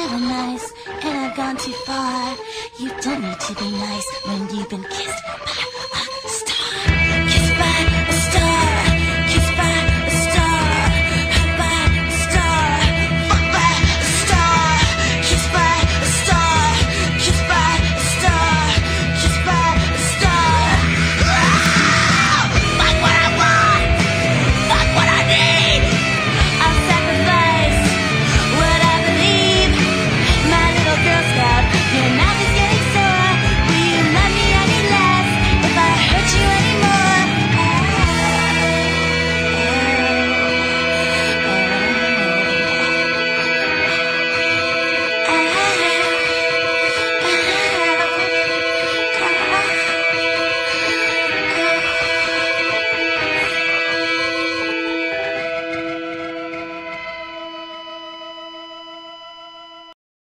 little nice, and I've gone too far. You don't need to be nice when you've been kissed by